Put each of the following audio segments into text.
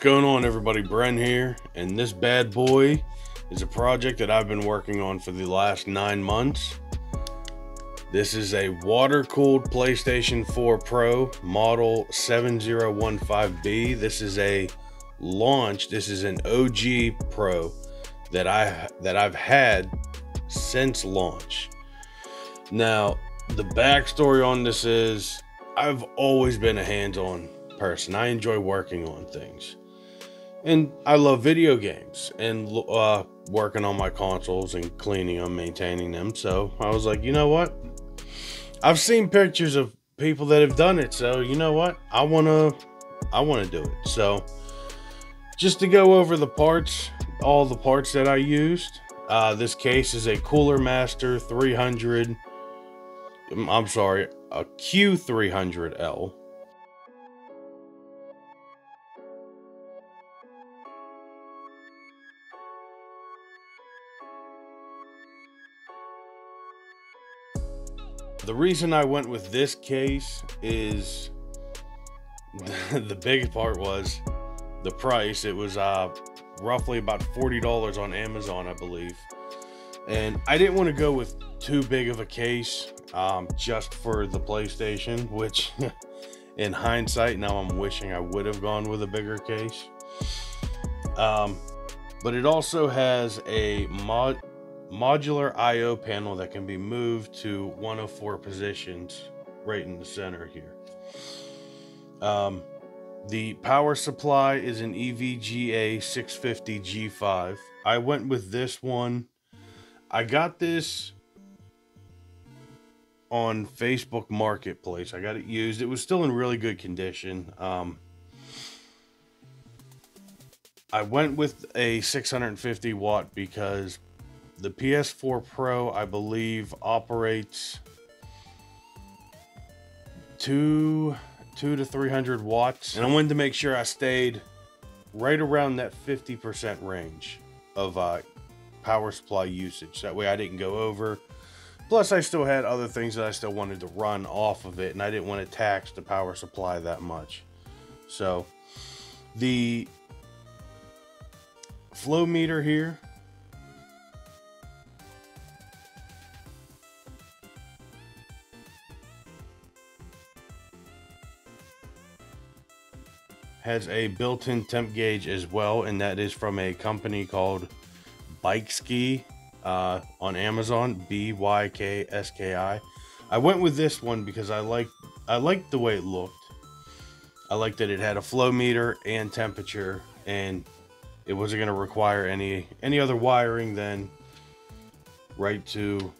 What's going on, everybody? Bren here, and this bad boy is a project that I've been working on for the last nine months. This is a water cooled PlayStation 4 Pro model 7015B. This is a launch, this is an OG Pro that I that I've had since launch. Now, the backstory on this is I've always been a hands-on person. I enjoy working on things. And I love video games and uh, working on my consoles and cleaning them, maintaining them. So I was like, you know what? I've seen pictures of people that have done it. So you know what? I want to, I want to do it. So just to go over the parts, all the parts that I used. Uh, this case is a Cooler Master 300. I'm sorry, a Q300L. The reason I went with this case is the big part was the price. It was uh, roughly about $40 on Amazon, I believe. And I didn't want to go with too big of a case um, just for the PlayStation, which in hindsight, now I'm wishing I would have gone with a bigger case. Um, but it also has a mod modular I.O. panel that can be moved to 104 positions right in the center here. Um, the power supply is an EVGA 650 G5. I went with this one. I got this on Facebook Marketplace. I got it used. It was still in really good condition. Um, I went with a 650 watt because the PS4 Pro, I believe, operates two two to 300 watts. And I wanted to make sure I stayed right around that 50% range of uh, power supply usage. That way I didn't go over. Plus, I still had other things that I still wanted to run off of it, and I didn't want to tax the power supply that much. So, the flow meter here has a built-in temp gauge as well, and that is from a company called Bykski uh, on Amazon. B Y K S K I. I went with this one because I like I liked the way it looked. I liked that it had a flow meter and temperature, and it wasn't going to require any any other wiring than right to,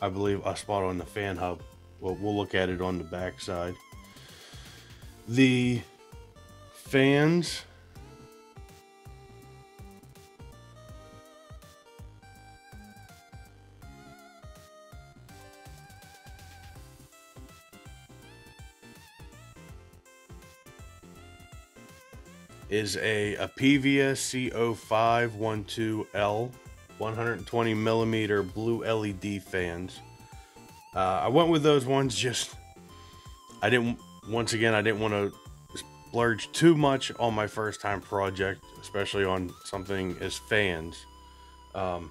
I believe, a spot on the fan hub. Well, we'll look at it on the back side. The fans. Is a, Apevia CO512L 120 millimeter blue LED fans. Uh, I went with those ones just, I didn't, once again, I didn't want to splurge too much on my first time project, especially on something as fans. Um,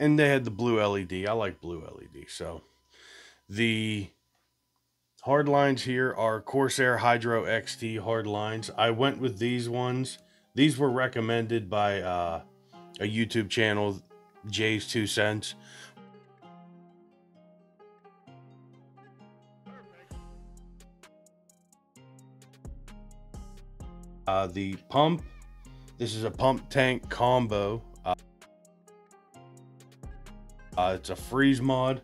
and they had the blue LED. I like blue LED. So the hard lines here are Corsair Hydro XT hard lines. I went with these ones. These were recommended by uh, a YouTube channel, JayzTwoCents. Uh, the pump, this is a pump tank combo. Uh, uh, it's a Freezemod.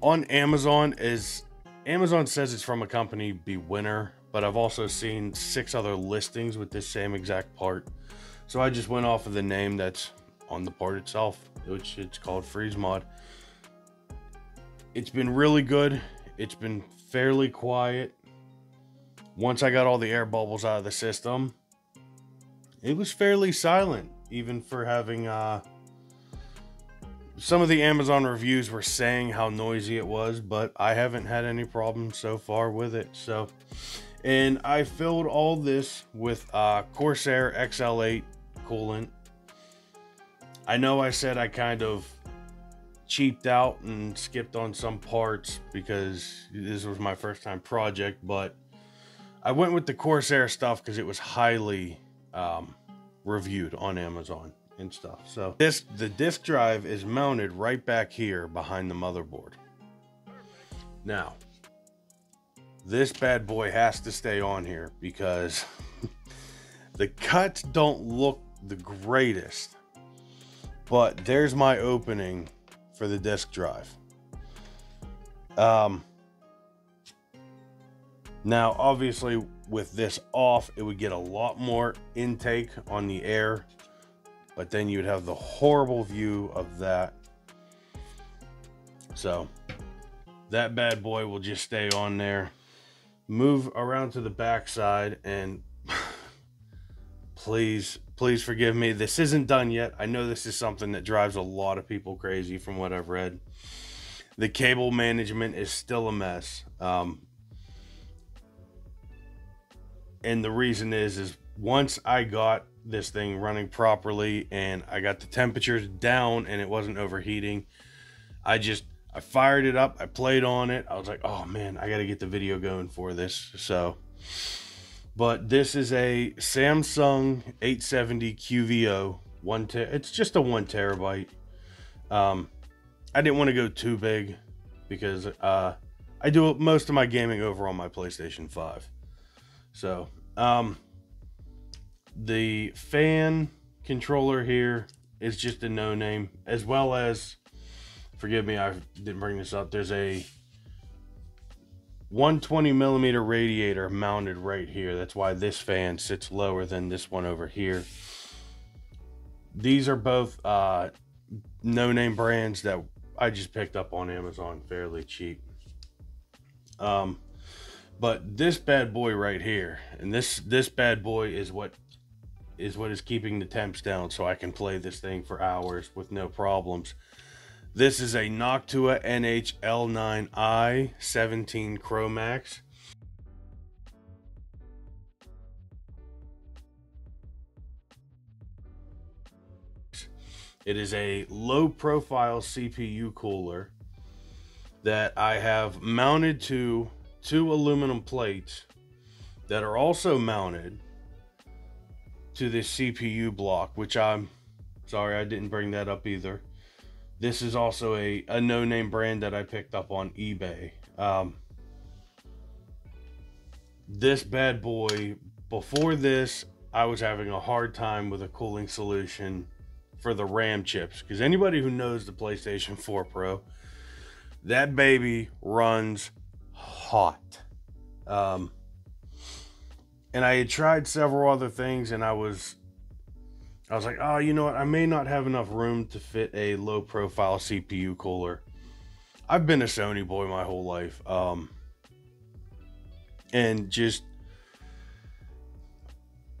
On Amazon is Amazon says it's from a company Bewinner, but I've also seen six other listings with this same exact part. So I just went off of the name that's on the part itself, which it's called Freezemod. It's been really good. It's been fairly quiet once I got all the air bubbles out of the system, it was fairly silent, even for having uh, some of the Amazon reviews were saying how noisy it was, but I haven't had any problems so far with it. So And I filled all this with uh, Corsair XL8 coolant. I know I said I kind of cheaped out and skipped on some parts because this was my first time project, but I went with the Corsair stuff because it was highly um, reviewed on Amazon and stuff. So this the disk drive is mounted right back here behind the motherboard. Now, this bad boy has to stay on here because the cuts don't look the greatest. But there's my opening for the disk drive. Um, now, obviously, with this off, it would get a lot more intake on the air, but then you'd have the horrible view of that. So, that bad boy will just stay on there. Move around to the back side and please, please forgive me. This isn't done yet. I know this is something that drives a lot of people crazy from what I've read. The cable management is still a mess. Um, and the reason is is once I got this thing running properly and I got the temperatures down and it wasn't overheating, I just I fired it up, I played on it. I was like, "Oh man, I got to get the video going for this." So but this is a Samsung 870 QVO one ter- it's just a one terabyte um I didn't want to go too big because uh I do most of my gaming over on my PlayStation 5 so, um, the fan controller here is just a no name, as well as, forgive me, I didn't bring this up. There's a 120 millimeter radiator mounted right here. That's why this fan sits lower than this one over here. These are both uh, no name brands that I just picked up on Amazon fairly cheap. Um, but this bad boy right here, and this this bad boy is what is what is keeping the temps down so I can play this thing for hours with no problems. This is a Noctua NHL9i 17 Chromax. It is a low profile CPU cooler that I have mounted to two aluminum plates that are also mounted to this CPU block, which I'm sorry I didn't bring that up either. This is also a, a no-name brand that I picked up on eBay. Um, this bad boy, before this, I was having a hard time with a cooling solution for the RAM chips. Because anybody who knows the PlayStation 4 Pro, that baby runs hot. Um, and I had tried several other things, and I was, I was like, oh, you know what? I may not have enough room to fit a low profile CPU cooler. I've been a Sony boy my whole life, um, and just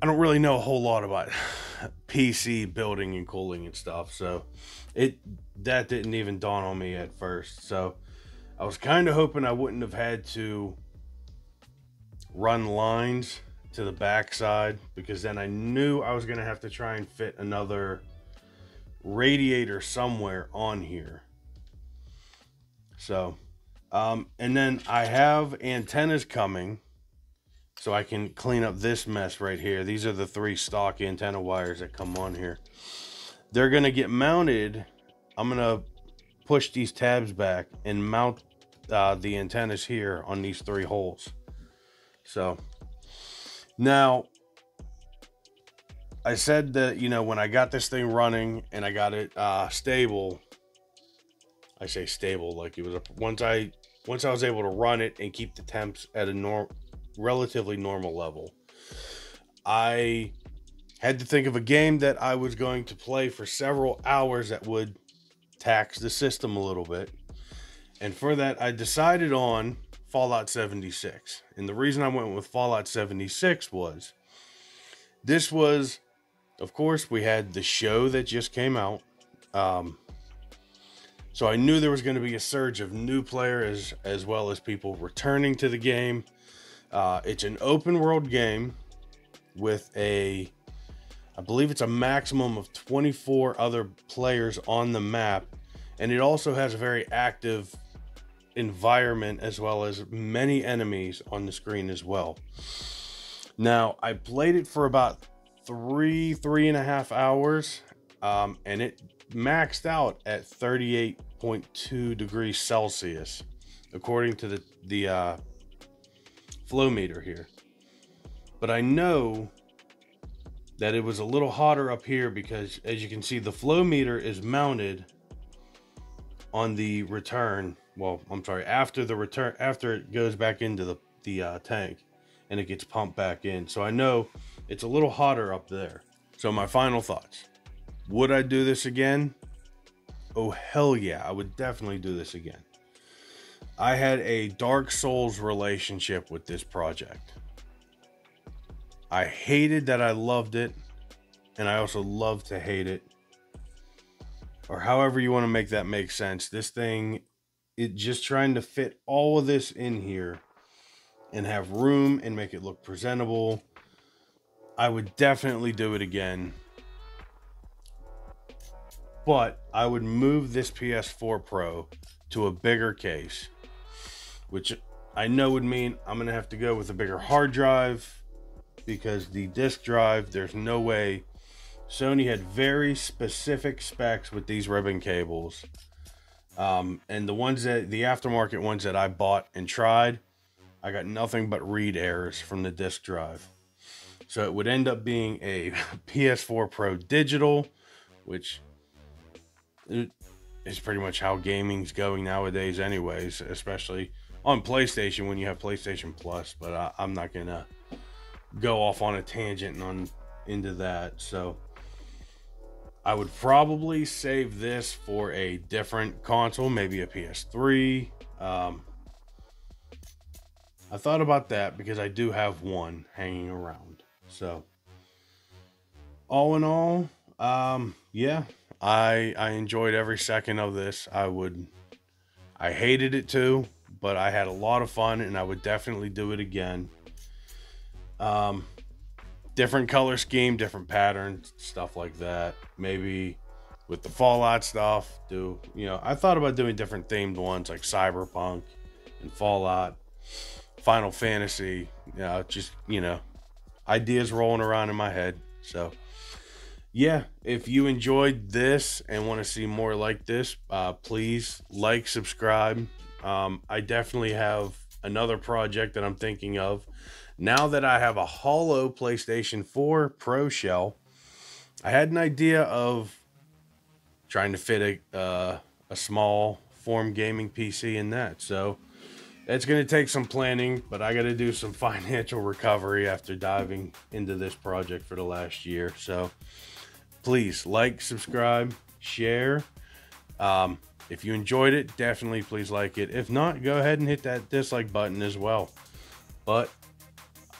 I don't really know a whole lot about PC building and cooling and stuff, so it that didn't even dawn on me at first. So I was kind of hoping I wouldn't have had to run lines to the backside because then I knew I was going to have to try and fit another radiator somewhere on here. So, um, and then I have antennas coming so I can clean up this mess right here. These are the three stock antenna wires that come on here. They're going to get mounted. I'm going to push these tabs back and mount uh, the antennas here on these three holes. So now I said that, you know, when I got this thing running and I got it uh, stable, I say stable, like it was a, once I, once I was able to run it and keep the temps at a norm, relatively normal level, I had to think of a game that I was going to play for several hours that would tax the system a little bit. And for that, I decided on Fallout 76. And the reason I went with Fallout 76 was this was, of course, we had the show that just came out. Um, so I knew there was going to be a surge of new players as well as people returning to the game. Uh, it's an open world game with a, I believe it's a maximum of 24 other players on the map. And it also has a very active environment as well as many enemies on the screen as well. Now, I played it for about three, three and a half hours, um, and it maxed out at 38.2 degrees Celsius, according to the, the uh, flow meter here. But I know that it was a little hotter up here because as you can see, the flow meter is mounted on the return. Well, I'm sorry, after the return, after it goes back into the, the uh, tank and it gets pumped back in. So I know it's a little hotter up there. So my final thoughts. Would I do this again? Oh, hell yeah. I would definitely do this again. I had a Dark Souls relationship with this project. I hated that I loved it, and I also love to hate it. Or however you want to make that make sense. This thing, it just trying to fit all of this in here and have room and make it look presentable. I would definitely do it again. But I would move this PS4 Pro to a bigger case, which I know would mean I'm going to have to go with a bigger hard drive because the disk drive, there's no way. Sony had very specific specs with these ribbon cables. Um, and the ones that the aftermarket ones that I bought and tried, I got nothing but read errors from the disk drive. So it would end up being a PS4 Pro digital, which is pretty much how gaming's going nowadays, anyways, especially on PlayStation when you have PlayStation Plus. But I, I'm not going to go off on a tangent and on into that. So I would probably save this for a different console, maybe a PS3. Um, I thought about that because I do have one hanging around. So, all in all, um, yeah, I I enjoyed every second of this. I would, I hated it too, but I had a lot of fun, and I would definitely do it again. Um, different color scheme, different patterns, stuff like that. Maybe with the Fallout stuff, do you know? I thought about doing different themed ones like Cyberpunk and Fallout Final Fantasy. You know, just, you know, ideas rolling around in my head. So, yeah, if you enjoyed this and want to see more like this, uh, please like, subscribe. Um, I definitely have another project that I'm thinking of. Now that I have a hollow PlayStation 4 Pro shell, I had an idea of trying to fit a, uh, a small form gaming PC in that. So, it's going to take some planning, but I got to do some financial recovery after diving into this project for the last year. So please like, subscribe, share. Um, if you enjoyed it, definitely please like it. If not, go ahead and hit that dislike button as well. But